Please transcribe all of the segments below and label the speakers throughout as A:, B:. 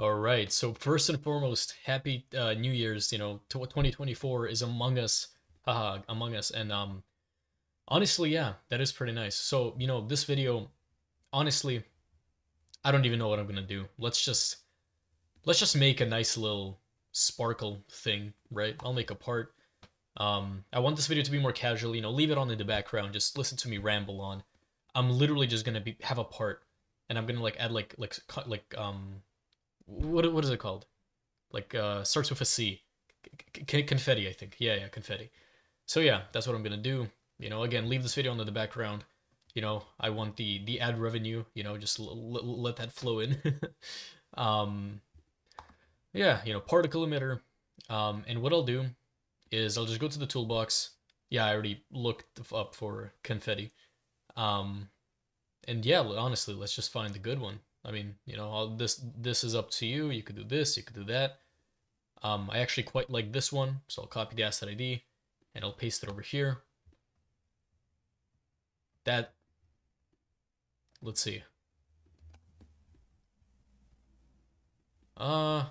A: All right. So first and foremost, happy uh, New Year's. You know, 2024 is among us. Haha, among us. And um, honestly, yeah, that is pretty nice. So you know, this video, honestly, I don't even know what I'm gonna do. Let's just, let's just make a nice little sparkle thing, right? I'll make a part. Um, I want this video to be more casual. You know, leave it on in the background. Just listen to me ramble on. I'm literally just gonna be have a part, and I'm gonna like add like like like um what what is it called? Like uh starts with a C. Confetti, I think. Yeah, yeah, confetti. So yeah, that's what I'm gonna do. You know, again, leave this video on the background. You know, I want the the ad revenue. You know, just let that flow in. um, yeah, you know, particle emitter. Um, and what I'll do is I'll just go to the toolbox. Yeah, I already looked up for confetti. Um, and yeah, honestly, let's just find the good one. I mean, you know, all this this is up to you. You could do this, you could do that. Um, I actually quite like this one, so I'll copy the asset ID and I'll paste it over here. That, let's see. Uh,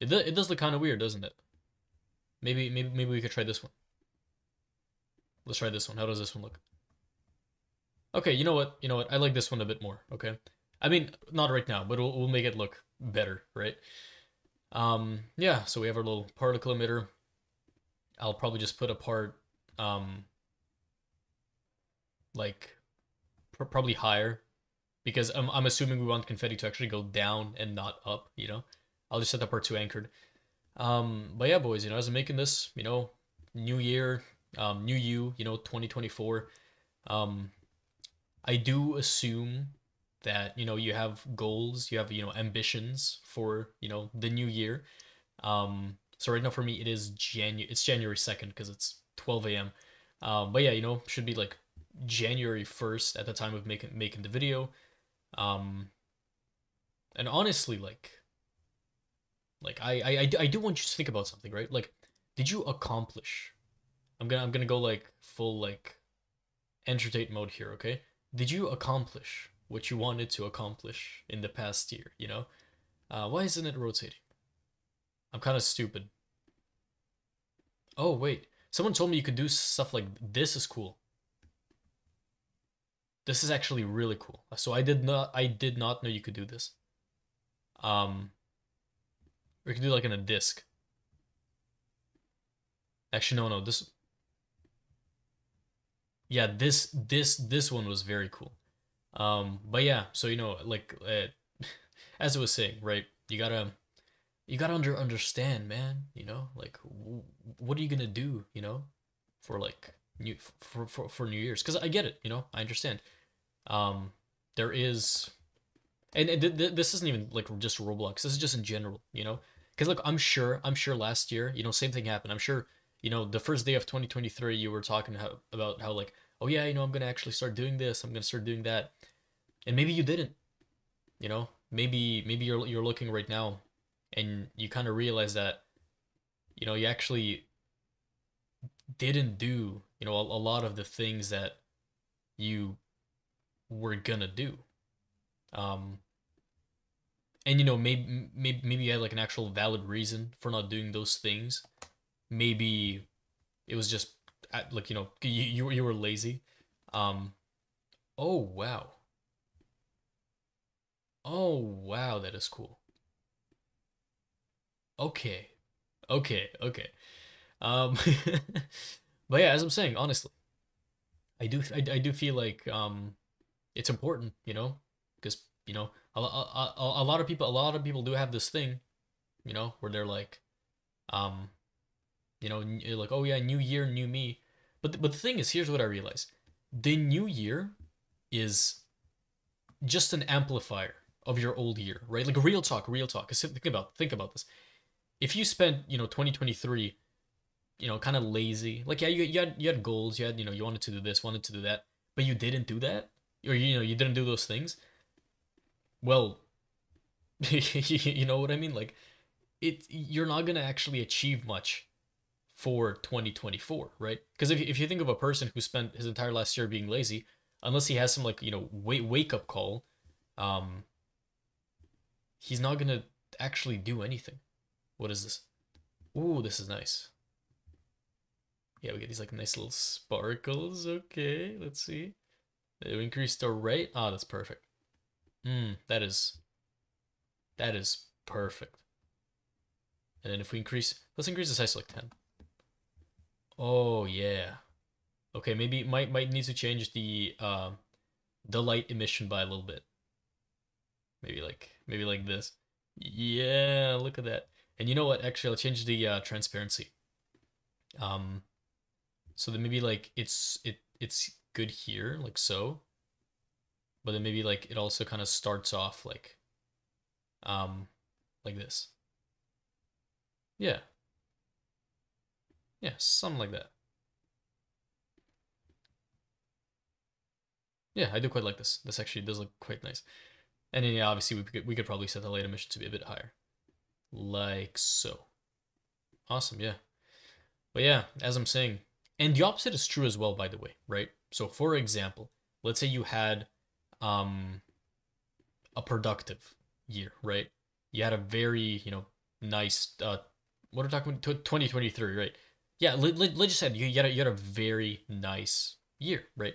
A: it, it does look kind of weird, doesn't it? Maybe, maybe, maybe we could try this one. Let's try this one. How does this one look? Okay, you know what? You know what? I like this one a bit more, okay? I mean, not right now, but we'll, we'll make it look better, right? Um, yeah, so we have our little particle emitter. I'll probably just put a part, um, like, pr probably higher, because I'm, I'm assuming we want confetti to actually go down and not up, you know? I'll just set that part to anchored. Um, but yeah, boys, you know, as I'm making this, you know, new year, um, new you, you know, 2024, um, I do assume that you know you have goals you have you know ambitions for you know the new year. Um so right now for me it is january it's january 2nd because it's 12 a.m um but yeah you know should be like january 1st at the time of making making the video. Um and honestly like like I, I i do want you to think about something right? Like did you accomplish? I'm gonna i'm gonna go like full like entertain mode here okay? Did you accomplish what you wanted to accomplish in the past year, you know? Uh, why isn't it rotating? I'm kind of stupid. Oh, wait. Someone told me you could do stuff like this is cool. This is actually really cool. So I did not I did not know you could do this. Um we could do like in a disc. Actually no no this Yeah, this this this one was very cool. Um, but yeah, so you know, like uh, as I was saying, right? You gotta you gotta under understand, man. You know, like w- what are you gonna do? You know, for like new for for for New Year's? Because I get it. You know, I understand. Um, there is, and, and th- th- this isn't even like just Roblox. This is just in general. You know, because look, I'm sure I'm sure last year, you know, same thing happened. I'm sure you know the first day of 2023, you were talking how, about how like oh yeah, you know, I'm gonna actually start doing this. I'm gonna start doing that, and maybe you didn't. You know, maybe maybe you're you're looking right now, and you kind of realize that, you know, you actually didn't do you know a, a lot of the things that you were gonna do. Um, and you know maybe maybe maybe you had like an actual valid reason for not doing those things maybe it was just like you know you you, you were lazy. Um oh wow. Oh wow that is cool. Okay. Okay okay. Um but yeah as i'm saying honestly i do i, I do feel like um it's important you know because you know a, a, a, a lot of people a lot of people do have this thing you know where they're like um you know like oh yeah new year new me but but the thing is, here's what I realized: the new year is just an amplifier of your old year, right? Like real talk, real talk. Cause think about think about this. If you spent you know 2023, you know, kind of lazy, like yeah, you, you had you had goals, you had you know you wanted to do this, wanted to do that, but you didn't do that, or you know you didn't do those things. Well, you know what I mean? Like it, you're not gonna actually achieve much for 2024, right? Because if, if you think of a person who spent his entire last year being lazy, unless he has some like, you know, wake, wake up call, um, he's not to actually do anything. What is this? Ooh, this is nice. Yeah, we get these like nice little sparkles. Okay, let's see. They increase the rate. Ah, oh, that's perfect. Hmm, that is that is perfect. And then if we increase, let's increase the size to like 10. Oh, yeah. Okay, maybe might might need to change the uh, the light emission by a little bit. Maybe like maybe like this. Yeah, look at that. And you know what? Actually, I'll change the uh, transparency. Um, so then maybe like it's it it's good here, like so. But then maybe like it also kind of starts off like, um, like this. Yeah. Yeah, something like that. Yeah, I do quite like this. This actually does look quite nice. And then, yeah, obviously we could, we could probably set the light emission to be a bit higher. Like so. Awesome, yeah. But yeah, as I'm saying, and the opposite is true as well, by the way, right? So for example, let's say you had um, a productive year, right? You had a very, you know, nice, uh, what are we talking about? 2023, right? Yeah, let, let, let's just say you, you, had a, you had a very nice year, right?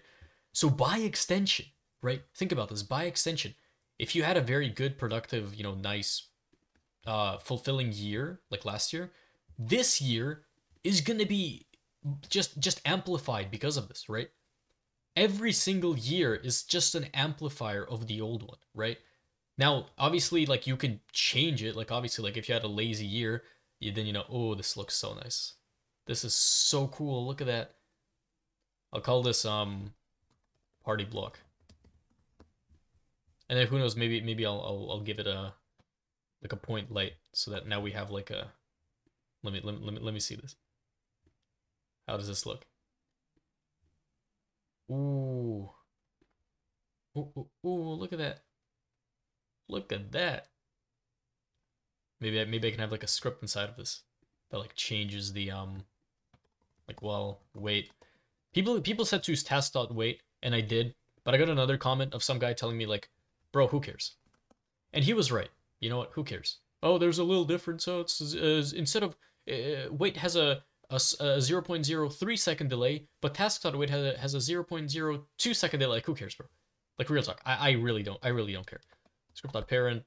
A: So by extension, right? Think about this. By extension, if you had a very good, productive, you know, nice, uh, fulfilling year like last year, this year is gonna be just just amplified because of this, right? Every single year is just an amplifier of the old one, right? Now, obviously, like you can change it. Like obviously, like if you had a lazy year, you then you know, oh, this looks so nice. This is so cool. Look at that. I'll call this um party block. And then who knows, maybe maybe I'll, I'll I'll give it a like a point light so that now we have like a let me let me let me, let me see this. How does this look? Ooh. Ooh, ooh, ooh, look at that. Look at that. Maybe I, maybe I can have like a script inside of this that like changes the um like well wait people people said to use task dot wait and I did. But I got another comment of some guy telling me like, "Bro, who cares?" And he was right. You know what? Who cares? Oh, there's a little difference. So it's instead of uh, wait has a a, a 0.03 second delay, but task.wait has a, has a 0.02 second delay. Like, who cares, bro? Like, real talk. I, I really don't. I really don't care. Script.parent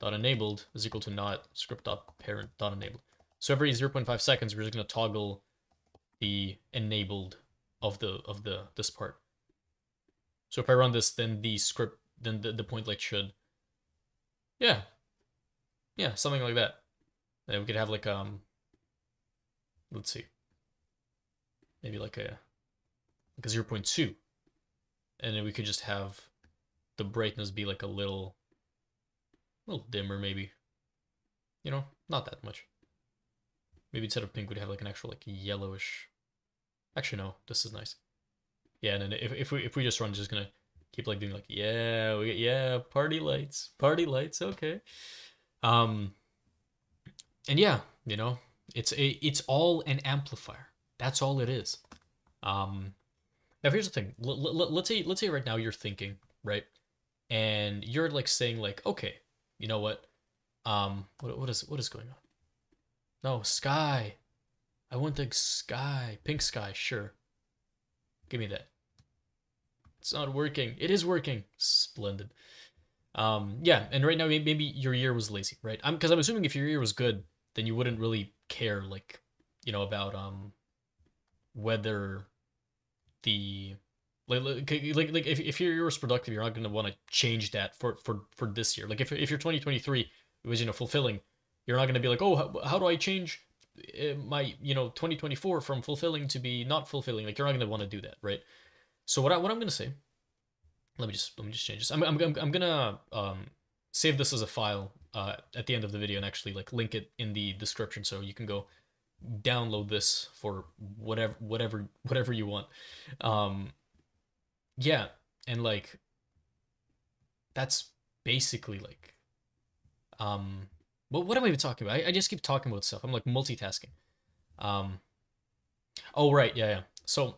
A: dot enabled is equal to not script dot parent dot enabled. So every 0.5 seconds, we're just gonna toggle the enabled of the of the this part. So if I run this, then the script, then the, the point light should, yeah, yeah, something like that. Then we could have like, um, let's see, maybe like a, like a 0 0.2. And then we could just have the brightness be like a little, little dimmer maybe. You know, not that much. Maybe instead of pink, we'd have like an actual like yellowish. Actually, no, this is nice. Yeah, and then if, if we if we just run, just gonna keep like doing like yeah we get yeah party lights party lights okay, um, and yeah you know it's a it's all an amplifier. That's all it is. Um, now here's the thing. L- l- let's say let's say right now you're thinking right, and you're like saying like okay, you know what, um, what what is what is going on? No sky. I want the sky, pink sky, sure. Give me that. It's not working. It is working. Splendid. Um, yeah, and right now maybe your year was lazy, right? I'm because I'm assuming if your year was good, then you wouldn't really care, like, you know, about um whether the like like like if, if your year was productive, you're not gonna want to change that for for for this year. Like if if your 2023 was you know fulfilling, you're not gonna be like, oh, how, how do I change my you know 2024 from fulfilling to be not fulfilling? Like you're not gonna want to do that, right? So what I what I'm gonna say, let me just let me just change this. I'm I'm I'm, I'm gonna um save this as a file uh at the end of the video and actually like link it in the description so you can go download this for whatever whatever whatever you want. Um yeah, and like that's basically like um what what am I even talking about? I, I just keep talking about stuff. I'm like multitasking. Um oh right, yeah, yeah. So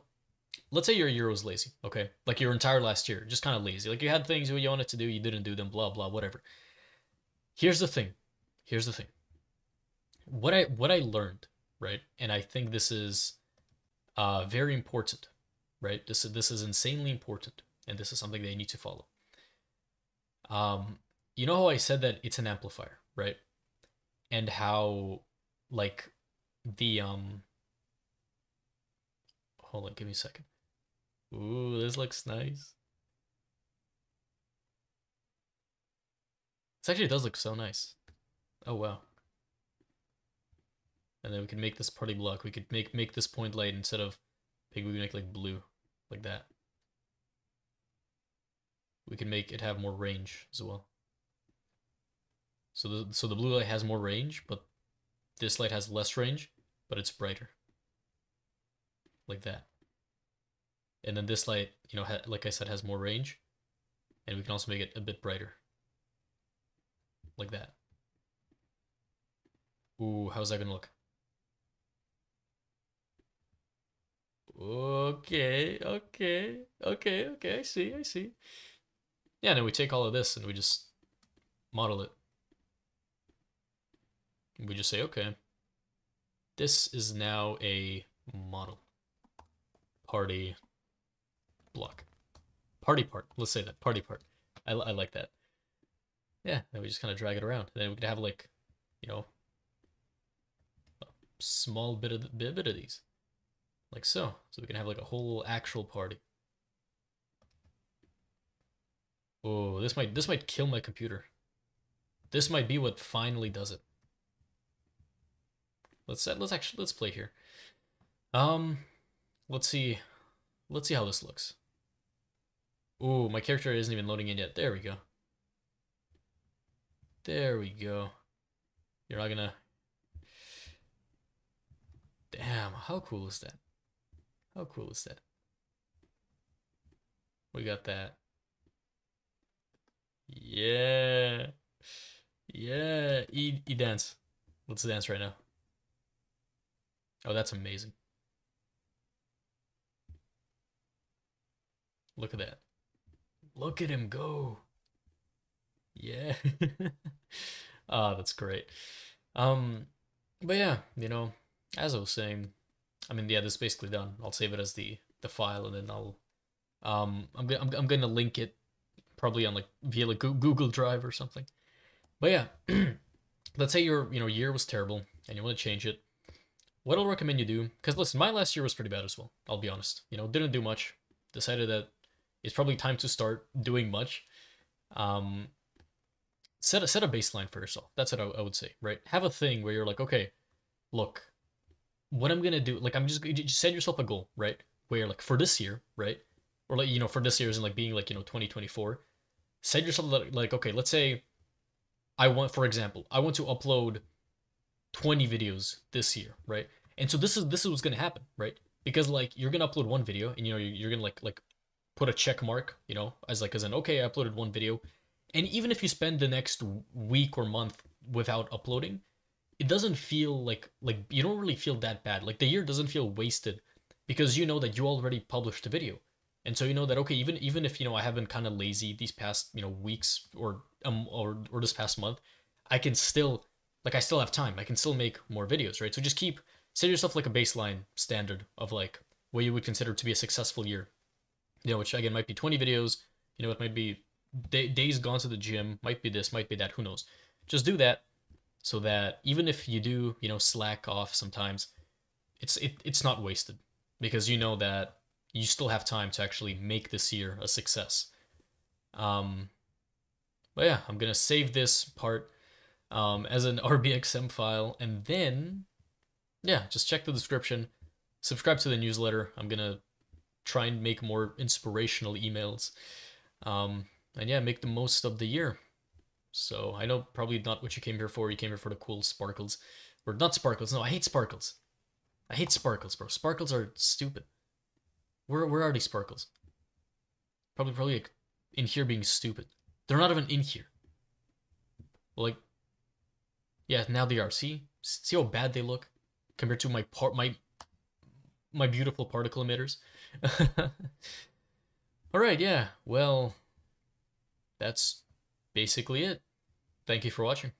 A: let's say your year was lazy, okay? Like your entire last year, just kind of lazy. Like you had things you wanted to do, you didn't do them, blah, blah, whatever. Here's the thing here's the thing. What I what I learned, right? And I think this is uh very important, right? This is this is insanely important, and this is something they need to follow. Um, you know how I said that it's an amplifier, right? And how like the um hold on, give me a second. Ooh, this looks nice. This actually does look so nice. Oh wow. And then we can make this party block. We could make make this point light instead of pink. We can make like blue, like that. We can make it have more range as well. So the so the blue light has more range, but this light has less range, but it's brighter. Like that. And then this light, you know, like I said, has more range, and we can also make it a bit brighter like that. Ooh, how's that gonna look? Okay, okay, okay, okay, I see, I see. Yeah, then we take all of this and we just model it. We just say, okay, this is now a model. Party block. Party part. Let's say that. Party part. I, I like that. Yeah, then we just kind of drag it around. then we could have like, you know, a small bit of the, bit of these, like so. So we can have like a whole actual party. Oh, this might this might kill my computer. This might be what finally does it. Let's set, let's actually let's play here. Um, let's see, let's see how this looks. Oh, my character isn't even loading in yet. There we go. There we go. You're not gonna... Damn, how cool is that? How cool is that? We got that. Yeah. Yeah. E, e dance. Let's dance right now. Oh, that's amazing. Look at that. Look at him go. Yeah. Ah, that's great. Um, but yeah, you know, as I was saying, I mean, yeah, this is basically done. I'll save it as the the file, and then I'll, um, I'm gonna I'm, I'm gonna link it probably on like via like Google Drive or something. But yeah, let's say your you know year was terrible and you want to change it. What I'll recommend you do, because listen, my last year was pretty bad as well. I'll be honest. You know, didn't do much. Decided that it's probably time to start doing much. Um, set a set a baseline for yourself. That's what I, I would say, right? Have a thing where you're like, okay, look, what I'm gonna do, like I'm just just set yourself a goal, right? Where like for this year, right? Or like you know for this year is like being like you know 2024. Set yourself like okay, let's say I want, for example, I want to upload 20 videos this year, right? And so this is this is what's gonna happen, right? Because like you're gonna upload one video and you know you're, you're gonna like like put a check mark, you know, as like as an okay, I uploaded one video, and even if you spend the next week or month without uploading, it doesn't feel like like you don't really feel that bad. Like the year doesn't feel wasted because you know that you already published a video. And so you know that okay, even even if you know I have been kind of lazy these past, you know, weeks or um or or this past month, I can still like I still have time. I can still make more videos, right? So just keep set yourself like a baseline standard of like what you would consider to be a successful year. You know, which again might be 20 videos, you know, it might be day, days gone to the gym might be this might be that who knows just do that so that even if you do you know slack off sometimes it's it, it's not wasted because you know that you still have time to actually make this year a success um but yeah i'm gonna save this part um as an rbxm file and then yeah just check the description subscribe to the newsletter i'm gonna try and make more inspirational emails um and yeah, make the most of the year. So I know probably not what you came here for. You came here for the cool sparkles. Or not sparkles. No, I hate sparkles. I hate sparkles, bro. Sparkles are stupid. Where where are these sparkles? Probably probably like in here being stupid. They're not even in here. Like Yeah, now they are. See? See how bad they look compared to my part my my beautiful particle emitters. All right, yeah. Well, that's basically it. Thank you for watching.